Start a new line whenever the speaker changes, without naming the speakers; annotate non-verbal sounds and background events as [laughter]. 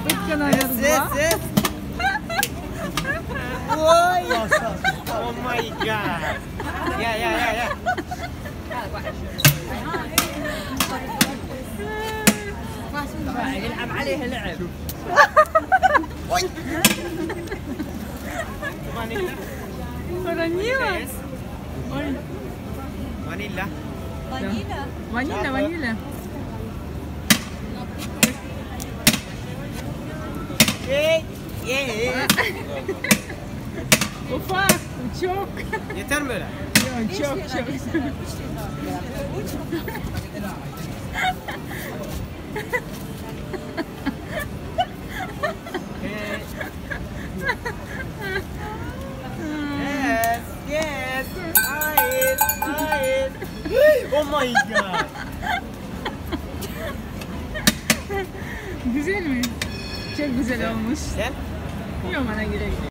Paprikan
Yes,
oynadık
yes,
bu.
yes. Oy. Oh my god. Yeah, yeah, yeah, yeah.
يلعب عليها لعب
Oy. Vanilla.
Sonra niye
Yes. [laughs]
Ufak, çok.
Yeter mi öyle?
Yok, çok çok.
Hayır. Oh my god.
Güzel mi? Çok güzel olmuş.
Sen?
Güle güle.